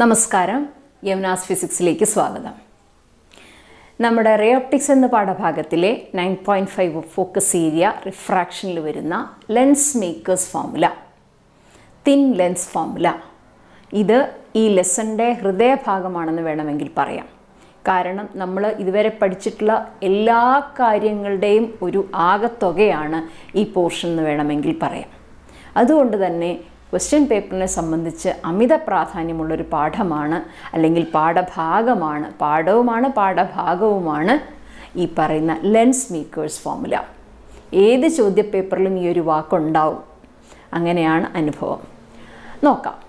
നമസ്കാരം. യമുനാസ് ഫിസിക്സിലേക്ക് സ്വാഗതം. നമ്മുടെ റേ ഓപ്റ്റിക്സ് എന്ന പാഠഭാഗത്തിലെ nine point five focus area റിഫ്രാക്ഷനിൽ വരുന്ന lens makers formula thin lens formula ഇത് ഈ ലെസന്റെ ഹൃദയഭാഗമാണെന്ന് വേണമെങ്കിൽ പറയാം. കാരണം നമ്മൾ ഇതുവരെ പഠിച്ചിട്ടുള്ള എല്ലാ കാര്യങ്ങളുടെയും ഒരു ആകത്തുകയാണ് ഈ പോർഷൻ എന്ന് വേണമെങ്കിൽ പറയാം. അതുകൊണ്ട് തന്നെ ക്വസ്റ്റ്യൻ പേപ്പറിനെ സംബന്ധിച്ച് അമിത പ്രാധാന്യമുള്ളൊരു പാഠമാണ് അല്ലെങ്കിൽ പാഠഭാഗമാണ് പാഠവുമാണ് പാഠഭാഗവുമാണ് ഈ പറയുന്ന ലെൻസ് മേക്കേഴ്സ് ഫോർമുല ഏത് ചോദ്യപേപ്പറിലും ഈ ഒരു വാക്കുണ്ടാവും. അങ്ങനെയാണ് അനുഭവം. നോക്കാം.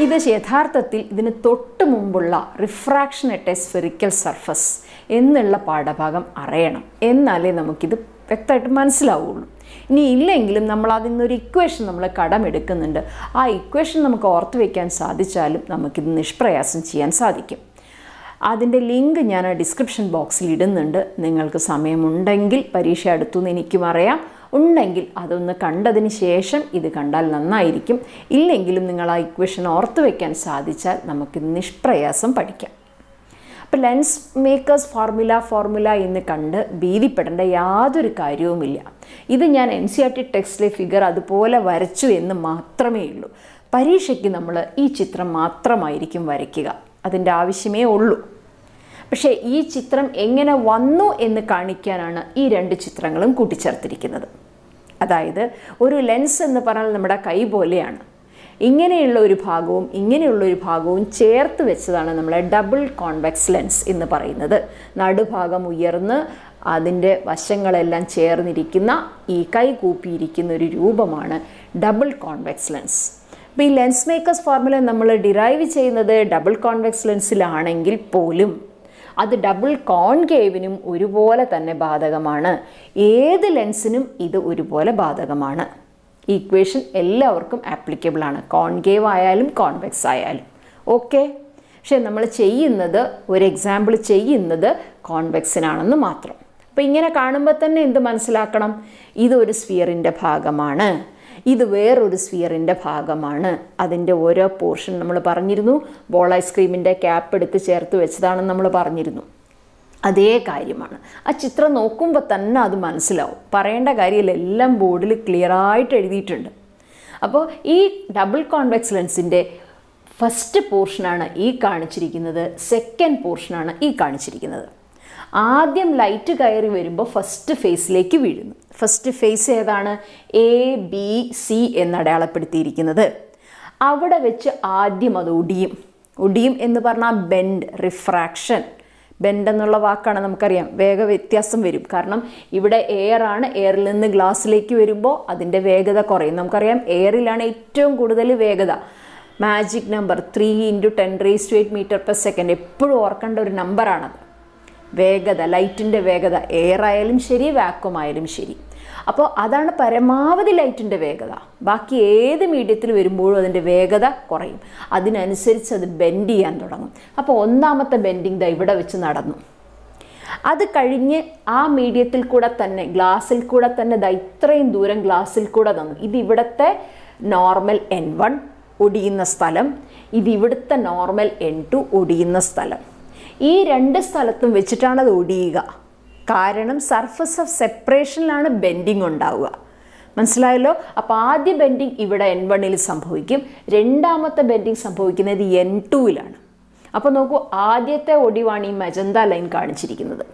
ഇത് യഥാർത്ഥത്തിൽ ഇതിന് തൊട്ട് മുമ്പുള്ള refraction at a spherical surface എന്നുള്ള പാഠഭാഗം അറിയണം. എന്നാലേ നമുക്കിത് വ്യക്തമായിട്ട് മനസ്സിലാവുള്ളൂ. ഇനി ഇല്ലെങ്കിലും നമ്മൾ അതിൽ നിന്നൊരു ഇക്വേഷൻ നമ്മൾ കടമെടുക്കുന്നുണ്ട്. ആ ഇക്വേഷൻ നമുക്ക് ഓർത്ത് വയ്ക്കാൻ സാധിച്ചാലും നമുക്കിത് നിഷ്പ്രയാസം ചെയ്യാൻ സാധിക്കും. അതിന്റെ ലിങ്ക് ഞാൻ ആ ഡിസ്ക്രിപ്ഷൻ ബോക്സിൽ ഇടുന്നുണ്ട്. നിങ്ങൾക്ക് സമയമുണ്ടെങ്കിൽ പരീക്ഷ അടുത്തു എന്ന് എനിക്കും അറിയാം ഉണ്ടെങ്കിൽ അതൊന്ന് കണ്ടതിന് ശേഷം ഇത് കണ്ടാൽ നന്നായിരിക്കും. ഇല്ലെങ്കിലും നിങ്ങൾ ആ ഇക്വേഷൻ ഓർത്തു വയ്ക്കാൻ സാധിച്ചാൽ നമുക്ക് നിഷ്പ്രയാസം പഠിക്കാം. അപ്പോൾ ലെൻസ് മേക്കേഴ്സ് ഫോർമുല ഫോർമുല എന്ന് കണ്ട് ഭീതിപ്പെടേണ്ട യാതൊരു കാര്യവുമില്ല. ഇത് ഞാൻ എൻ സി ആർ ടി ടെക്സ്റ്റിലെ ഫിഗർ അതുപോലെ വരച്ചു എന്ന് മാത്രമേ ഉള്ളൂ. പരീക്ഷയ്ക്ക് നമ്മൾ ഈ ചിത്രം മാത്രമായിരിക്കും വരയ്ക്കുക. അതിന്റെ ആവശ്യമേ ഉള്ളൂ. പക്ഷേ ഈ ചിത്രം എങ്ങനെ വന്നു എന്ന് കാണിക്കാനാണ് ഈ രണ്ട് ചിത്രങ്ങളും കൂട്ടിച്ചേർത്തിരിക്കുന്നത്. അതായത് ഒരു ലെൻസ് എന്ന് പറഞ്ഞാൽ നമ്മുടെ കൈ പോലെയാണ്. ഇങ്ങനെയുള്ള ഒരു ഭാഗവും ഇങ്ങനെയുള്ള ഒരു ഭാഗവും ചേർത്ത് വെച്ചതാണ് നമ്മളെ ഡബിൾ കോൺവെക്സ് ലെൻസ് എന്ന് പറയുന്നത്. നടുഭാഗം ഉയർന്ന് അതിന്റെ വശങ്ങളെല്ലാം ചേർന്നിരിക്കുന്ന ഈ കൈ കൂപ്പിയിരിക്കുന്ന ഒരു രൂപമാണ് ഡബിൾ കോൺവെക്സ് ലെൻസ് അപ്പോൾ ഈ ലെൻസ് മേക്കേഴ്സ് ഫോർമുല നമ്മൾ ഡിറൈവ് ചെയ്യുന്നത് ഡബിൾ കോൺവെക്സ് ലെൻസിലാണെങ്കിൽ പോലും അത് ഡബിൾ കോൺകേവിനും ഒരുപോലെ തന്നെ ബാധകമാണ്. ഏത് ലെൻസിനും ഇത് ഒരുപോലെ ബാധകമാണ്. ഈക്വേഷൻ എല്ലാവർക്കും ആപ്ലിക്കബിൾ ആണ്. കോൺകേവ് ആയാലും കോൺവെക്സ് ആയാലും. ഓക്കെ പക്ഷേ നമ്മൾ ചെയ്യുന്നത് ഒരു എക്സാമ്പിൾ ചെയ്യുന്നത് കോൺവെക്സിനാണെന്ന് മാത്രം. അപ്പോൾ ഇങ്ങനെ കാണുമ്പോൾ തന്നെ എന്ത് മനസ്സിലാക്കണം? ഇതൊരു സ്ഫിയറിന്റെ ഭാഗമാണ്. ഇത് വേറൊരു സ്ഫിയറിന്റെ ഭാഗമാണ്. അതിന്റെ ഓരോ പോർഷൻ നമ്മൾ പറഞ്ഞിരുന്നു. ബോൾ ഐസ്ക്രീമിന്റെ ക്യാപ്പ് എടുത്ത് ചേർത്ത് വെച്ചതാണെന്ന് നമ്മൾ പറഞ്ഞിരുന്നു. അതേ കാര്യമാണ്. ആ ചിത്രം നോക്കുമ്പോൾ തന്നെ അത് മനസ്സിലാവും. പറയേണ്ട കാര്യമില്ല. എല്ലാം ബോർഡിൽ ക്ലിയറായിട്ട് എഴുതിയിട്ടുണ്ട്. അപ്പോൾ ഈ ഡബിൾ കോൺവെക്സ് ലെൻസിന്റെ ഫസ്റ്റ് പോർഷനാണ് ഈ കാണിച്ചിരിക്കുന്നത്. സെക്കൻഡ് പോർഷനാണ് ഈ കാണിച്ചിരിക്കുന്നത്. ആദ്യം ലൈറ്റ് കയറി വരുമ്പോൾ ഫസ്റ്റ് ഫേസിലേക്ക് വീഴുന്നു. ഫസ്റ്റ് ഫേസ് ഏതാണ്? എ ബി സി എന്നടയാളപ്പെടുത്തിയിരിക്കുന്നത് അവിടെ വെച്ച് ആദ്യം അത് ഒടിയും. ഒടിയും എന്ന് പറഞ്ഞാൽ ബെൻഡ് റിഫ്രാക്ഷൻ ബെൻഡ് എന്നുള്ള വാക്കാണ് നമുക്കറിയാം. വേഗ വ്യത്യാസം വരും. കാരണം ഇവിടെ എയർ ആണ്. എയറിൽ നിന്ന് ഗ്ലാസ്സിലേക്ക് വരുമ്പോൾ അതിന്റെ വേഗത കുറയും. നമുക്കറിയാം എയറിലാണ് ഏറ്റവും കൂടുതൽ വേഗത. Magic number three into ten raise to eight metre per second എപ്പോഴും ഓർക്കേണ്ട ഒരു നമ്പറാണത് വേഗത ലൈറ്റിന്റെ വേഗത എയർ ആയാലും ശരി വാക്വം ആയാലും ശരി. അപ്പോൾ അതാണ് പരമാവധി ലൈറ്റിന്റെ വേഗത. ബാക്കി ഏത് മീഡിയത്തിൽ വരുമ്പോഴും അതിന്റെ വേഗത കുറയും. അതിനനുസരിച്ച് അത് ബെൻഡ് ചെയ്യാൻ തുടങ്ങും. അപ്പോൾ ഒന്നാമത്തെ ബെൻഡിങ് ദ ഇവിടെ വെച്ച് നടന്നു. അത് കഴിഞ്ഞ് ആ മീഡിയത്തിൽ കൂടെ തന്നെ ഗ്ലാസ്സിൽ കൂടെ തന്നെ ദാ ഇത്രയും ദൂരം ഗ്ലാസ്സിൽ കൂടെ തന്നു. ഇത് ഇവിടുത്തെ നോർമൽ എൻ വൺ ഒടിയുന്ന സ്ഥലം. ഇത് ഇവിടുത്തെ നോർമൽ എൻ ടു ഒടിയുന്ന സ്ഥലം. ഈ രണ്ട് സ്ഥലത്തും വെച്ചിട്ടാണ് അത് ഒടിയുക കാരണം സർഫസ് ഓഫ് സെപ്പറേഷനിലാണ് ബെൻഡിങ് ഉണ്ടാവുക. മനസ്സിലായല്ലോ? അപ്പോൾ ആദ്യ ബെൻഡിങ് ഇവിടെ എൻ വണ്ണിൽ സംഭവിക്കും. രണ്ടാമത്തെ ബെൻഡിങ് സംഭവിക്കുന്നത് എൻ ടുവിലാണ് അപ്പോൾ നോക്കൂ ആദ്യത്തെ ഒടിവാണ് ഈ മജന്ത ലൈൻ കാണിച്ചിരിക്കുന്നത്.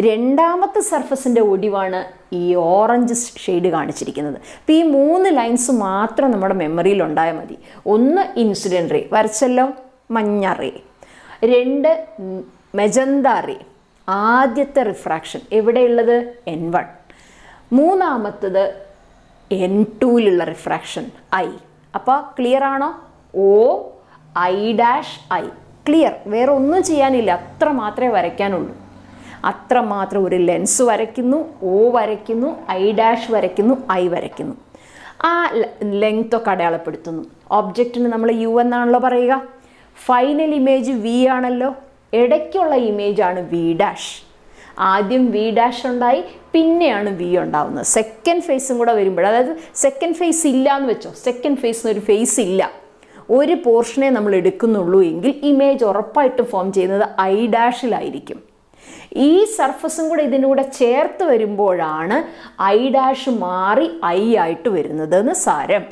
രണ്ടാമത്തെ സർഫസിന്റെ ഒടിവാണ് ഈ ഓറഞ്ച് ഷെയ്ഡ് കാണിച്ചിരിക്കുന്നത്. അപ്പോൾ ഈ മൂന്ന് ലൈൻസ് മാത്രം നമ്മുടെ മെമ്മറിയിൽ ഉണ്ടായാൽ മതി. ഒന്ന് ഇൻസിഡന്റ് റേ വരച്ചല്ലോ മഞ്ഞ റേ രണ്ട് മെജന്ത റേ ആദ്യത്തെ റിഫ്രാക്ഷൻ എവിടെയുള്ളത്? എൻ വൺ മൂന്നാമത്തത് എൻ ടുവിലുള്ള റിഫ്രാക്ഷൻ ഐ അപ്പോൾ ക്ലിയർ ആണോ? O I dash I clear വേറെ ഒന്നും ചെയ്യാനില്ല. അത്ര മാത്രമേ വരയ്ക്കാനുള്ളൂ. അത്ര മാത്രം ഒരു ലെൻസ് വരയ്ക്കുന്നു. ഓ വരയ്ക്കുന്നു ഐ ഡാഷ് വരയ്ക്കുന്നു ഐ വരയ്ക്കുന്നു. ആ ലെങ്ത് ഒക്കെ അടയാളപ്പെടുത്തുന്നു. ഓബ്ജക്റ്റിന് നമ്മൾ യു എന്നാണല്ലോ പറയുക. ഫൈനൽ ഇമേജ് വി ആണല്ലോ. ഇടയ്ക്കുള്ള ഇമേജ് ആണ് വി ഡാഷ് ആദ്യം വി ഡാഷ് ഉണ്ടായി പിന്നെയാണ് വി ഉണ്ടാവുന്നത്. സെക്കൻഡ് ഫേസും കൂടെ വരുമ്പോൾ അതായത് സെക്കൻഡ് ഫേസ് ഇല്ല എന്ന് വെച്ചോ സെക്കൻഡ് ഫേസിന് ഒരു ഫേസ് ഇല്ല. ഒരു പോർഷനെ നമ്മൾ എടുക്കുന്നുള്ളൂ എങ്കിൽ ഇമേജ് ഉറപ്പായിട്ടും ഫോം ചെയ്യുന്നത് ഐ ഡാഷിലായിരിക്കും ഈ സർഫസും കൂടെ ഇതിനൂടെ ചേർത്ത് വരുമ്പോഴാണ് ഐ ഡാഷ് മാറി ഐ ആയിട്ട് വരുന്നത് എന്ന് സാരം.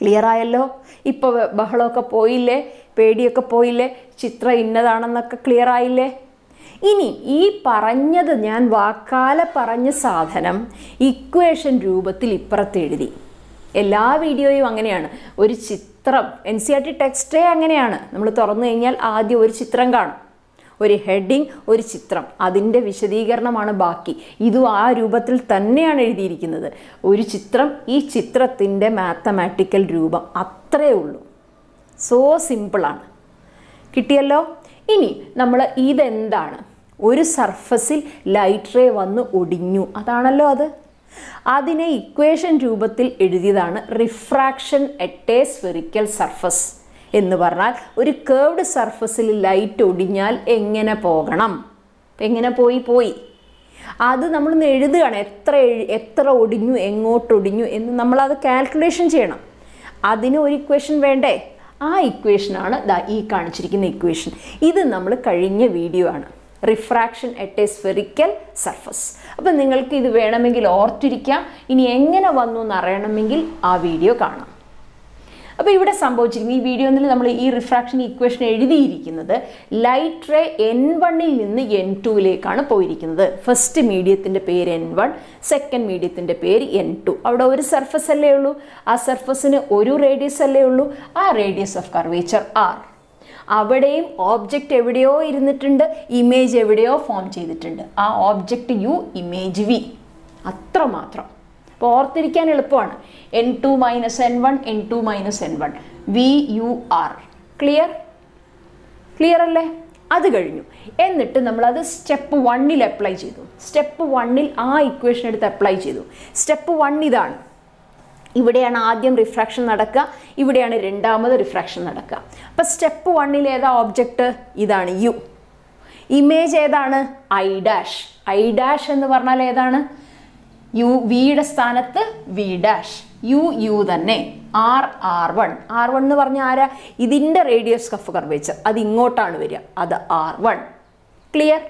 ക്ലിയർ ആയല്ലോ? ഇപ്പോൾ ബഹളമൊക്കെ പോയില്ലേ? പേടിയൊക്കെ പോയില്ലേ? ചിത്രം ഇന്നതാണെന്നൊക്കെ ക്ലിയർ ആയില്ലേ? ഇനി ഈ പറഞ്ഞത് ഞാൻ വാക്കാല പറഞ്ഞ സാധനം ഇക്വേഷൻ രൂപത്തിൽ ഇപ്പുറത്ത് എഴുതി. എല്ലാ വീഡിയോയും അങ്ങനെയാണ്. ഒരു ചിത്രം എൻ സി ആർ ടി ടെക്സ്റ്റേ അങ്ങനെയാണ്. നമ്മൾ തുറന്നു കഴിഞ്ഞാൽ ആദ്യം ഒരു ചിത്രം കാണും. ഒരു ഹെഡിങ് ഒരു ചിത്രം. അതിന്റെ വിശദീകരണമാണ് ബാക്കി. ഇതും ആ രൂപത്തിൽ തന്നെയാണ് എഴുതിയിരിക്കുന്നത്. ഒരു ചിത്രം ഈ ചിത്രത്തിന്റെ മാത്തമാറ്റിക്കൽ രൂപം. അത്രയേ ഉള്ളൂ. സോ സിമ്പിളാണ് കിട്ടിയല്ലോ? ഇനി നമ്മൾ ഇതെന്താണ്? ഒരു സർഫസിൽ ലൈറ്റ് റേ വന്ന് ഒടിഞ്ഞു. അതാണല്ലോ അത്. അതിനെ ഇക്വേഷൻ രൂപത്തിൽ എഴുതിയതാണ് refraction at a spherical surface എന്ന് പറഞ്ഞാൽ ഒരു കേർവ്ഡ് സർഫസിൽ ലൈറ്റ് ഒടിഞ്ഞാൽ എങ്ങനെ പോകണം? എങ്ങനെ പോയി? പോയി. അത് നമ്മളൊന്ന് എഴുതുകയാണ്. എത്ര എത്ര ഒടിഞ്ഞു എങ്ങോട്ട് ഒടിഞ്ഞു എന്ന് നമ്മളത് കാൽക്കുലേഷൻ ചെയ്യണം. അതിന് ഒരു ഇക്വേഷൻ വേണ്ടേ? ആ ഇക്വേഷനാണ് ദാ ഈ കാണിച്ചിരിക്കുന്ന ഇക്വേഷൻ ഇത് നമ്മൾ കഴിഞ്ഞ വീഡിയോ ആണ്. Refraction at a spherical surface അപ്പം നിങ്ങൾക്ക് ഇത് വേണമെങ്കിൽ ഓർത്തിരിക്കാം. ഇനി എങ്ങനെ വന്നു എന്നറിയണമെങ്കിൽ ആ വീഡിയോ കാണാം. അപ്പോൾ ഇവിടെ സംഭവിച്ചിരിക്കുന്നത് ഈ വീഡിയോയിൽ നമ്മൾ ഈ റിഫ്രാക്ഷൻ ഇക്വേഷൻ എഴുതിയിരിക്കുന്നത് ലൈറ്റ് റേ എൻ വണ്ണിൽ നിന്ന് എൻ ടുവിലേക്കാണ് പോയിരിക്കുന്നത്. ഫസ്റ്റ് മീഡിയത്തിന്റെ പേര് എൻ വൺ സെക്കൻഡ് മീഡിയത്തിന്റെ പേര് എൻ ടു അവിടെ ഒരു സർഫസ് അല്ലേ ഉള്ളൂ? ആ സർഫസിന് ഒരു റേഡിയസ് അല്ലേ ഉള്ളൂ? ആ റേഡിയസ് ഓഫ് കർവേച്ചർ ആർ അവിടെയും ഓബ്ജക്റ്റ് എവിടെയോ ഇരുന്നിട്ടുണ്ട് ഇമേജ് എവിടെയോ ഫോം ചെയ്തിട്ടുണ്ട്. ആ ഓബ്ജക്റ്റ് യു ഇമേജ് വി അത്രമാത്രം. അപ്പോൾ ഓർത്തിരിക്കാൻ എളുപ്പമാണ്. N two minus N one N two minus N one V U R clear clear അല്ലേ? അത് കഴിഞ്ഞു. എന്നിട്ട് നമ്മളത് സ്റ്റെപ്പ് വണ്ണിൽ അപ്ലൈ ചെയ്തു. സ്റ്റെപ്പ് വണ്ണിൽ ആ ഇക്വേഷൻ എടുത്ത് അപ്ലൈ ചെയ്തു. സ്റ്റെപ്പ് വൺ ഇതാണ്. ഇവിടെയാണ് ആദ്യം റിഫ്രാക്ഷൻ നടക്കുക. ഇവിടെയാണ് രണ്ടാമത് റിഫ്രാക്ഷൻ നടക്കുക. അപ്പോൾ സ്റ്റെപ്പ് വണ്ണിൽ ഏതാ ഓബ്ജക്റ്റ് ഇതാണ് യു ഇമേജ് ഏതാണ്? ഐ ഡാഷ് ഐ ഡാഷ് എന്ന് പറഞ്ഞാൽ ഏതാണ്? യു വിയുടെ സ്ഥാനത്ത് വി ഡാഷ് യു യു തന്നെ. R R one. R one എന്ന് പറഞ്ഞാൽ ആരാ? ഇതിന്റെ റേഡിയസ് കഫ് കർവേച്ചർ അത് ഇങ്ങോട്ടാണ് വരിക. അത് ആർ വൺ. ക്ലിയർ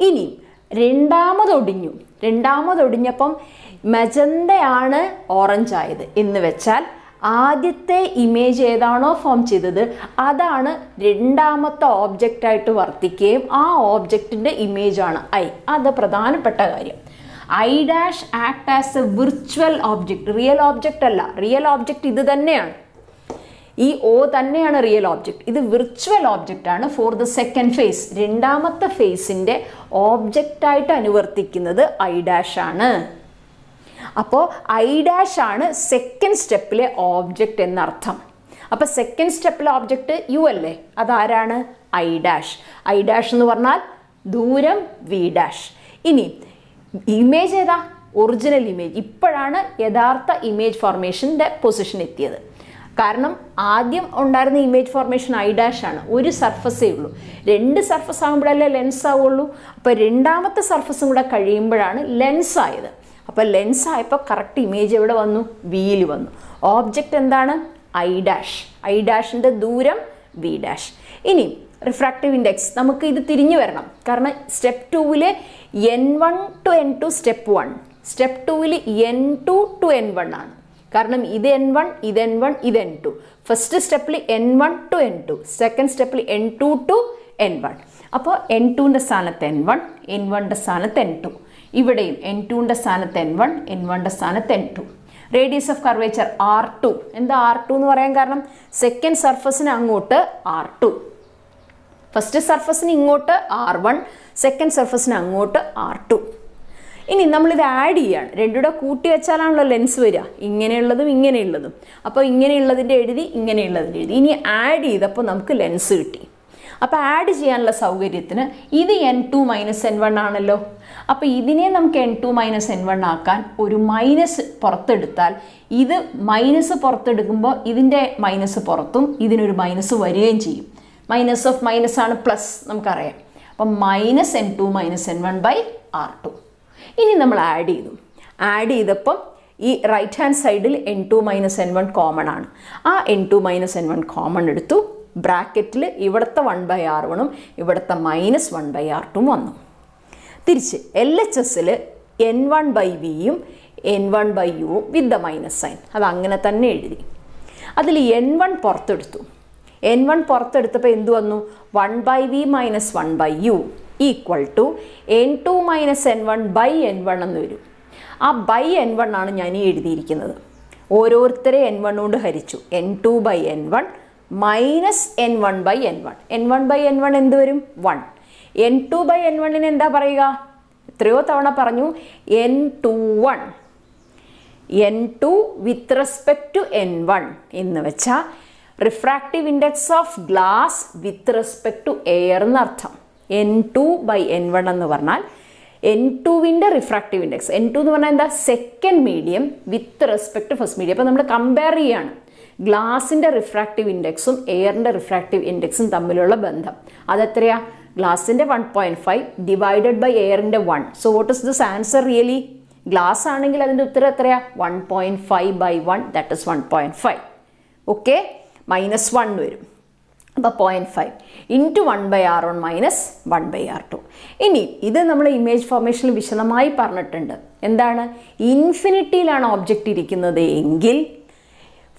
ഇനി രണ്ടാമതൊടിഞ്ഞു രണ്ടാമതൊടിഞ്ഞപ്പം മജന്തയാണ് ഓറഞ്ച് ആയത് എന്ന് വെച്ചാൽ ആദ്യത്തെ ഇമേജ് ഏതാണോ ഫോം ചെയ്തത് അതാണ് രണ്ടാമത്തെ ഓബ്ജക്റ്റായിട്ട് വർത്തിക്കുകയും ആ ഓബ്ജക്റ്റിന്റെ ഇമേജാണ് ഐ. അത് പ്രധാനപ്പെട്ട കാര്യം. I dash act as a virtual object real object അല്ല. റിയൽ ഓബ്ജക്റ്റ് ഇത് തന്നെയാണ്. ഈ ഓ തന്നെയാണ് റിയൽ ഓബ്ജക്റ്റ് ഇത് വിർച്വൽ ഓബ്ജക്റ്റ് ആണ് ഫോർ ദ സെക്കൻഡ് ഫേസ് രണ്ടാമത്തെ ഫേസിന്റെ ഓബ്ജക്റ്റായിട്ട് അനുവർത്തിക്കുന്നത് ഐ ഡാഷ് ആണ്. അപ്പോൾ ഐ ഡാഷ് ആണ് സെക്കൻഡ് സ്റ്റെപ്പിലെ ഓബ്ജക്റ്റ് എന്നർത്ഥം. അപ്പോൾ സെക്കൻഡ് സ്റ്റെപ്പിലെ ഓബ്ജക്റ്റ് യു അല്ലേ? അതാരാണ്? ഐ ഡാഷ് ഐ ഡാഷ് എന്ന് പറഞ്ഞാൽ ദൂരം വി ഡാഷ് ഇനി ഇമേജ് ഏതാ? ഒറിജിനൽ ഇമേജ് ഇപ്പോഴാണ് യഥാർത്ഥ ഇമേജ് ഫോർമേഷന്റെ പൊസിഷൻ എത്തിയത്. കാരണം ആദ്യം ഉണ്ടായിരുന്ന ഇമേജ് ഫോർമേഷൻ ഐ ഡാഷ് ആണ്. ഒരു സർഫസേ ഉള്ളൂ. രണ്ട് സർഫസ് ആകുമ്പോഴല്ലേ ലെൻസ് ആവുള്ളൂ. അപ്പോൾ രണ്ടാമത്തെ സർഫസും കൂടെ കഴിയുമ്പോഴാണ് ലെൻസ് ആയത്. അപ്പോൾ ലെൻസ് ആയപ്പോൾ കറക്റ്റ് ഇമേജ് എവിടെ വന്നു? വിയിൽ വന്നു. ഓബ്ജക്റ്റ് എന്താണ്? ഐ ഡാഷ് ഐ ഡാഷിന്റെ ദൂരം വി ഡാഷ് ഇനി റിഫ്രാക്റ്റീവ് ഇൻഡെക്സ് നമുക്ക് ഇത് തിരിഞ്ഞു വരണം. കാരണം സ്റ്റെപ്പ് ടൂവിൽ n one two n two step one step ടൂവിൽ n two two n one ആണ്. കാരണം ഇത് എൻ വൺ ഇത് എൻ വൺ ഇത് എൻ ടു ഫസ്റ്റ് സ്റ്റെപ്പിൽ n one two n two second സ്റ്റെപ്പിൽ n two two n one അപ്പോൾ n ടുവിന്റെ സ്ഥാനത്ത് എൻ വൺ എൻ വണ്ണിന്റെ സ്ഥാനത്ത് എൻ ടു ഇവിടെയും എൻ ടുവിന്റെ സ്ഥാനത്ത് എൻ വൺ എൻ വണ്ണിന്റെ സ്ഥാനത്ത് n two radius of curvature r two എന്താ ആർ ടു എന്ന് പറയാൻ കാരണം? സെക്കൻഡ് സർഫസിന് അങ്ങോട്ട് ആർ ടു ഫസ്റ്റ് സർഫസിന് ഇങ്ങോട്ട് ആർ വൺ സെക്കൻഡ് സർഫസിന് അങ്ങോട്ട് ആർ ടു ഇനി നമ്മളിത് ആഡ് ചെയ്യാണ്. രണ്ടുകൂടെ കൂട്ടി വെച്ചാലാണല്ലോ ലെൻസ് വരിക. ഇങ്ങനെയുള്ളതും ഇങ്ങനെയുള്ളതും. അപ്പോൾ ഇങ്ങനെയുള്ളതിന്റെ എഴുതി ഇങ്ങനെയുള്ളതിന്റെ എഴുതി. ഇനി ആഡ് ചെയ്തപ്പോൾ നമുക്ക് ലെൻസ് കിട്ടി. അപ്പോൾ ആഡ് ചെയ്യാനുള്ള സൗകര്യത്തിന് ഇത് n two minus n one ആണല്ലോ. അപ്പോൾ ഇതിനെ നമുക്ക് n two minus n one ആക്കാൻ ഒരു മൈനസ് പുറത്തെടുത്താൽ ഇത് മൈനസ് പുറത്തെടുക്കുമ്പോൾ ഇതിന്റെ മൈനസ് പുറത്തും ഇതിനൊരു മൈനസ് വരികയും ചെയ്യും. മൈനസ് ഓഫ് മൈനസ് ആണ് പ്ലസ് നമുക്കറിയാം. അപ്പം minus n two minus n one by r two ഇനി നമ്മൾ ആഡ് ചെയ്തു. ആഡ് ചെയ്തപ്പം ഈ റൈറ്റ് ഹാൻഡ് സൈഡിൽ n two minus n one common ആണ്. ആ n two minus n one common എടുത്തു. ബ്രാക്കറ്റിൽ ഇവിടുത്തെ വൺ ബൈ ആർ വണും ഇവിടുത്തെ മൈനസ് വൺ ബൈ ആർ ടും വന്നു. തിരിച്ച് എൽ എച്ച് എസിൽ എൻ വൺ ബൈ വിയും എൻ വൺ ബൈ യുവും വിത്ത് ദ മൈനസ് സൈൻ അത് അങ്ങനെ തന്നെ എഴുതി. അതിൽ എൻ വൺ പുറത്തെടുത്തു. എൻ വൺ പുറത്തെടുത്തപ്പോൾ എന്ത് വന്നു one by v minus one by u equal to n two minus n one by n one എന്ന് വരും ആ ബൈ എൻ വൺ ആണ് ഞാൻ എഴുതിയിരിക്കുന്നത് ഓരോരുത്തരെ എൻ വൺ കൊണ്ട് ഹരിച്ചു n two by n one minus n one by n one n one by n one എന്ത് വരും one n two by n വണ്ണിന് എന്താ പറയുക എത്രയോ തവണ പറഞ്ഞു n two one n two with respect to n one എന്ന് വെച്ചാൽ refractive index of glass with respect to air എന്നർത്ഥം n two by n one എന്ന് പറഞ്ഞാൽ എൻ ടുവിന്റെ റിഫ്രാക്റ്റീവ് ഇൻഡെക്സ് എൻ ടു എന്ന് പറഞ്ഞാൽ എന്താ? Second medium with respect to first medium അപ്പോൾ നമ്മൾ കമ്പയർ ചെയ്യാണ്. ഗ്ലാസിന്റെ റിഫ്രാക്റ്റീവ് ഇൻഡെക്സും എയറിന്റെ റിഫ്രാക്റ്റീവ് ഇൻഡെക്സും തമ്മിലുള്ള ബന്ധം. അതെത്രയാ? ഗ്ലാസിന്റെ one point five divided by എയറിന്റെ one so what is this answer really glass ആണെങ്കിൽ അതിന്റെ ഉത്തരം എത്രയാ? One point five by one that is one point five okay minus one വരും. അപ്പോൾ point five into one by r one minus one by r two ഇനി ഇത് നമ്മൾ image ഫോർമേഷനിൽ വിശദമായി പറഞ്ഞിട്ടുണ്ട്. എന്താണ്? ഇൻഫിനിറ്റിയിലാണ് ഓബ്ജക്റ്റ് ഇരിക്കുന്നത് എങ്കിൽ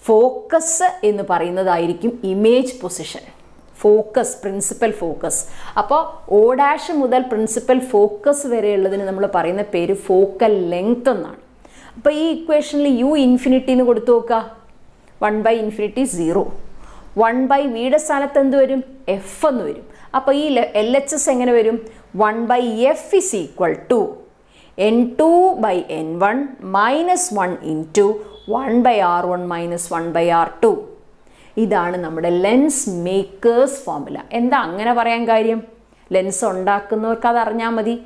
ഫോക്കസ് എന്ന് പറയുന്നതായിരിക്കും image position focus principal focus അപ്പോൾ ഓ ഡാഷ് മുതൽ പ്രിൻസിപ്പൽ ഫോക്കസ് വരെയുള്ളതിന് നമ്മൾ പറയുന്ന പേര് ഫോക്കൽ ലെങ്ത് എന്നാണ്. അപ്പോൾ ഈ ഇക്വേഷനിൽ യു ഇൻഫിനിറ്റി എന്ന് കൊടുത്തു നോക്കുക. One by infinity zero. One by വിയുടെ സ്ഥാനത്ത് എന്ത് വരും? എഫ് എന്ന് വരും. അപ്പോൾ ഈ എൽ എച്ച് എസ് എങ്ങനെ വരും? One by f is equal to n two by n one minus one into one by r one minus one by r two ഇതാണ് നമ്മുടെ ലെൻസ് മേക്കേഴ്സ് ഫോർമുല എന്താ അങ്ങനെ പറയാൻ കാര്യം? ലെൻസ് ഉണ്ടാക്കുന്നവർക്ക് അത് അറിഞ്ഞാൽ മതി.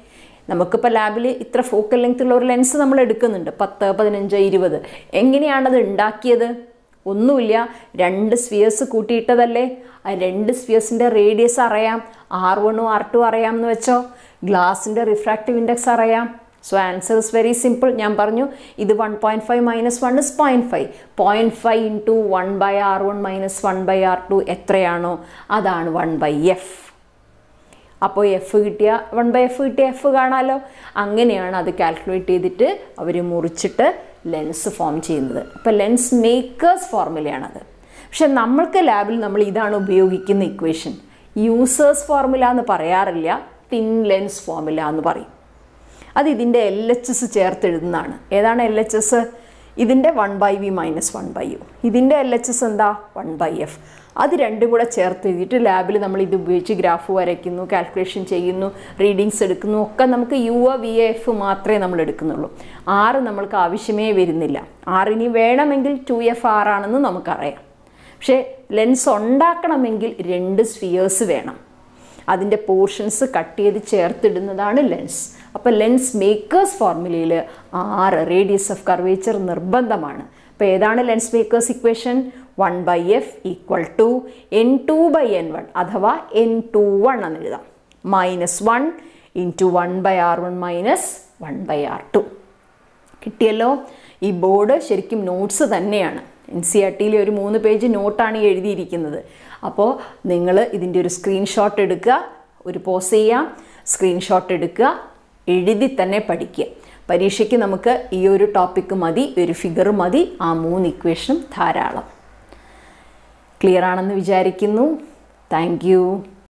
നമുക്കിപ്പോൾ ലാബിൽ ഇത്ര ഫോക്കൽ ലെങ്ത് ഉള്ള ഒരു ലെൻസ് നമ്മൾ എടുക്കുന്നുണ്ട്. പത്ത് പതിനഞ്ച് ഇരുപത്. എങ്ങനെയാണത് ഉണ്ടാക്കിയത്? ഒന്നുമില്ല. രണ്ട് സ്വിയേഴ്സ് കൂട്ടിയിട്ടതല്ലേ? ആ രണ്ട് സ്വിയേഴ്സിന്റെ റേഡിയസ് അറിയാം. ആർ വണ്ണും ആർ ടു അറിയാം എന്ന് വെച്ചോ? ഗ്ലാസിന്റെ റിഫ്രാക്റ്റീവ് ഇൻഡെക്സ് അറിയാം. So answer is very simple ഞാൻ പറഞ്ഞു ഇത് one point five minus one is point five point five into one by r one minus one by r two എത്രയാണോ? അതാണ് വൺ ബൈ എഫ് അപ്പോൾ എഫ് കിട്ടിയ one by F കിട്ടിയ F കാണാമല്ലോ അങ്ങനെയാണ് അത് കാൽക്കുലേറ്റ് ചെയ്തിട്ട് അവർ മുറിച്ചിട്ട് ലെൻസ് ഫോം ചെയ്യുന്നത്. അപ്പോൾ ലെൻസ് മേക്കേഴ്സ് ഫോർമുലയാണത് പക്ഷെ നമ്മൾക്ക് ലാബിൽ നമ്മൾ ഇതാണ് ഉപയോഗിക്കുന്ന ഇക്വേഷൻ യൂസേഴ്സ് ഫോർമുല എന്ന് പറയാറില്ല തിൻ ലെൻസ് ഫോർമുല എന്ന് പറയും. അത് ഇതിന്റെ എൽ എച്ച് എസ് ചേർത്ത് എഴുതുന്നതാണ്. ഏതാണ് എൽ എച്ച് എസ് ഇതിന്റെ one by v minus one by u ഇതിന്റെ എൽ എച്ച് എസ് എന്താ? വൺ ബൈ എഫ് അത് രണ്ടും കൂടെ ചേർത്ത് എഴുതിയിട്ട് ലാബിൽ നമ്മൾ ഇത് ഉപയോഗിച്ച് ഗ്രാഫ് വരയ്ക്കുന്നു കാൽക്കുലേഷൻ ചെയ്യുന്നു റീഡിങ്സ് എടുക്കുന്നു. ഒക്കെ നമുക്ക് യു എ വി എഫ് മാത്രമേ നമ്മൾ എടുക്കുന്നുള്ളൂ. ആറ് നമ്മൾക്ക് ആവശ്യമേ വരുന്നില്ല. ആറിനി വേണമെങ്കിൽ ടു എഫ് ആറാണെന്ന് നമുക്കറിയാം. പക്ഷേ ലെൻസ് ഉണ്ടാക്കണമെങ്കിൽ രണ്ട് സ്ഫിയേഴ്സ് വേണം. അതിന്റെ പോർഷൻസ് കട്ട് ചെയ്ത് ചേർത്തിടുന്നതാണ് ലെൻസ് അപ്പോൾ ലെൻസ് മേക്കേഴ്സ് ഫോർമുലയിൽ ആറ് റേഡിയസ് ഓഫ് കർവേച്ചർ നിർബന്ധമാണ്. അപ്പോൾ ഏതാണ് lens makers equation one by f equal to n two by n one അഥവാ എൻ ടു വൺ എന്ന് എഴുതാം. Minus one into one by r one minus one by r two കിട്ടിയല്ലോ? ഈ board ശരിക്കും notes തന്നെയാണ്. എൻ സി ആർ ടിയിലെ ഒരു മൂന്ന് page നോട്ടാണ് ഈ എഴുതിയിരിക്കുന്നത്. അപ്പോൾ നിങ്ങൾ ഇതിന്റെ ഒരു സ്ക്രീൻഷോട്ട് എടുക്കുക ഒരു പോസ് ചെയ്യാം സ്ക്രീൻഷോട്ട് എടുക്കുക എഴുതി തന്നെ പഠിക്കുക. പരീക്ഷയ്ക്ക് നമുക്ക് ഈ ഒരു ടോപ്പിക്ക് മതി ഒരു ഫിഗർ മതി ആ മൂന്ന് ഇക്വേഷനും ധാരാളം. ക്ലിയർ ആണെന്ന് വിചാരിക്കുന്നു. താങ്ക്